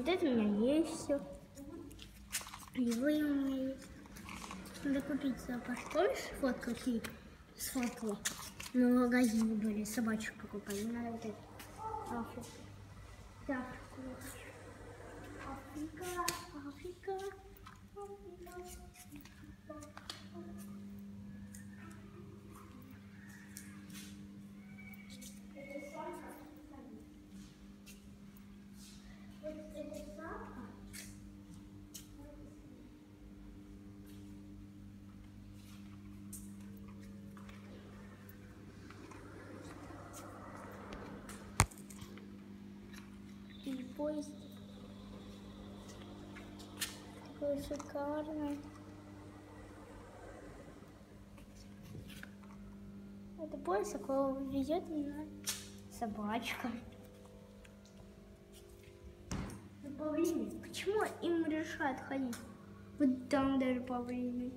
Вот это у меня есть все. Его у меня есть. Надо купить зоопарк. фотку какие сфоткала? Мы в магазине были, собачку покупали. Надо вот это. Африка, Африка, Африка. И поезд такой шикарный. Это поезд, такого везет меня собачка. Ну, павлины. Почему им решают ходить? Вот там даже павлины.